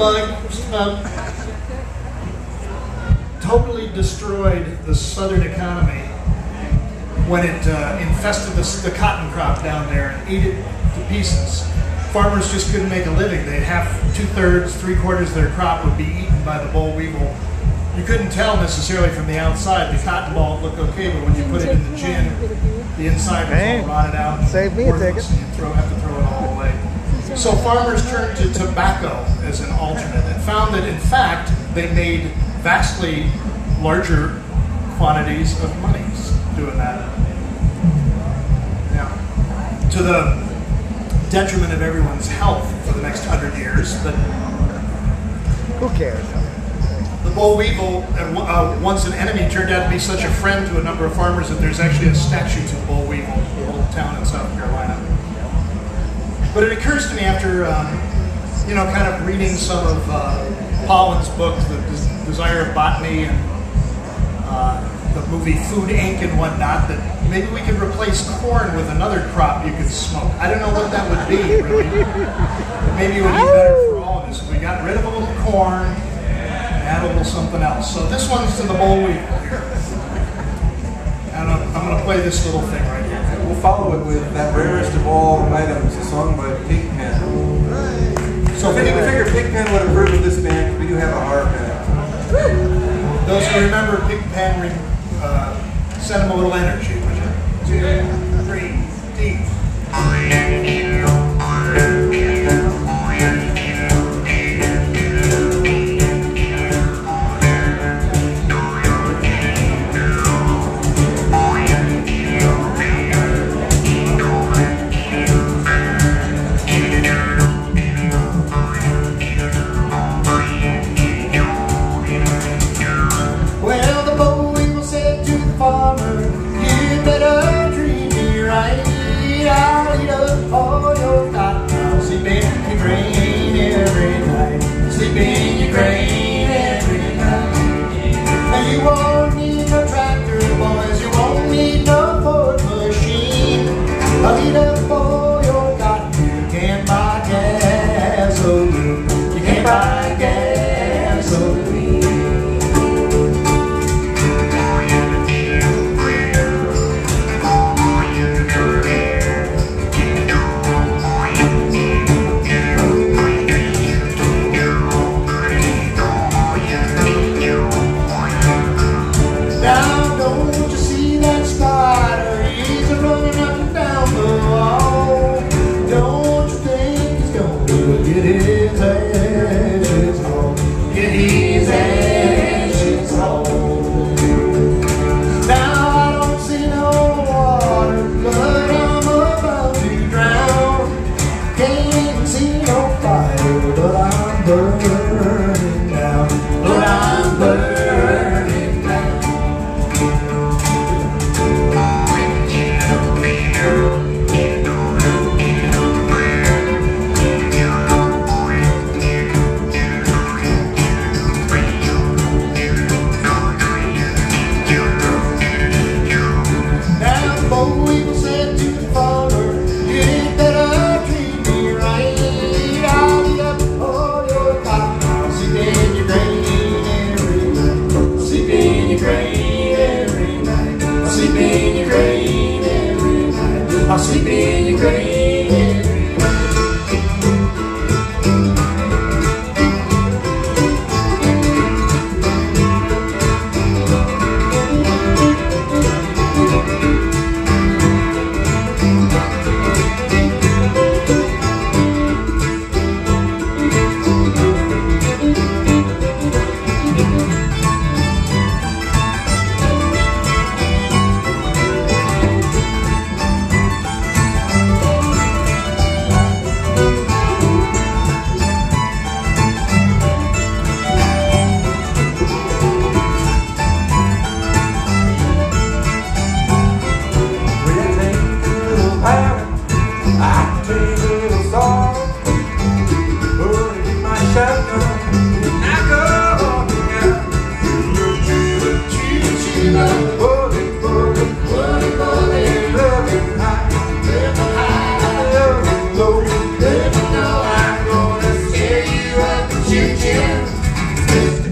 bug uh, totally destroyed the southern economy when it uh, infested the, the cotton crop down there and ate it to pieces. Farmers just couldn't make a living. They'd have two thirds, three quarters of their crop would be eaten by the boll weevil. You couldn't tell necessarily from the outside. The cotton ball would look okay, but when you put it in the gin, the inside was all rotted out. save me a ticket. You throw, have to throw it all. So farmers turned to tobacco as an alternate and found that in fact they made vastly larger quantities of monies doing that. Now, to the detriment of everyone's health for the next hundred years, but Who cares? the boll weevil, uh, once an enemy, turned out to be such a friend to a number of farmers that there's actually a statue to the boll weevil in a little town in South Carolina. But it occurs to me after, um, you know, kind of reading some of uh, Pollan's books, The Des- Desire of Botany and uh, the movie Food Inc. and whatnot, that maybe we could replace corn with another crop you could smoke. I don't know what that would be, really. But maybe it would be better for all of us. if We got rid of a little corn and add a little something else. So this one's to the boll weevil here. And going to play this little thing right here. We'll follow it with that rarest of all items, a song by Pigpen. So we figured Pigpen would approve of this band we do have a in it. Those who remember Pig Pen, ring, uh, send them a little energy, would you?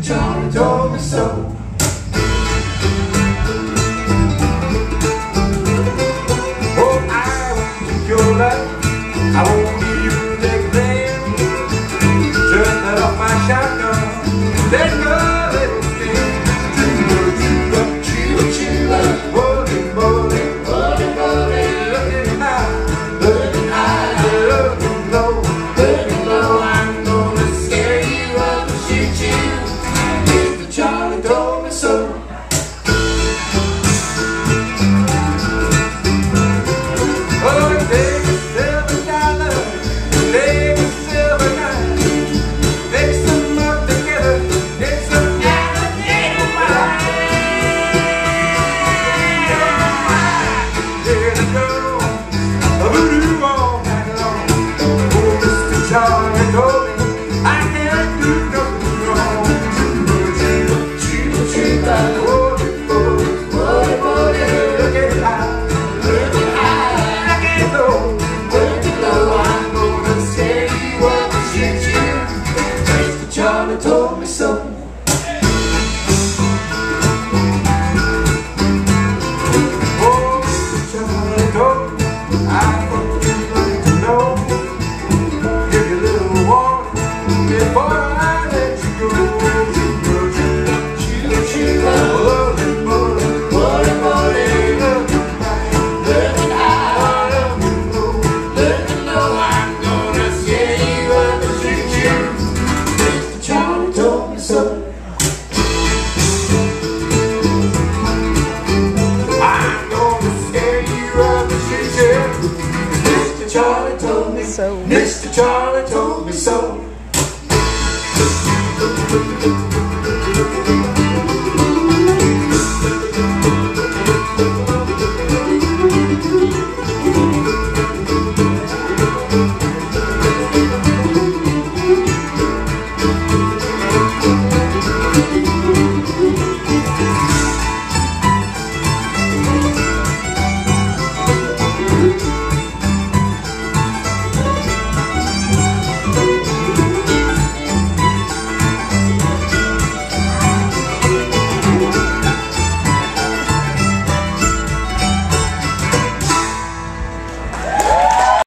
Tony told me so. Johnny told me so. Charlie told me so.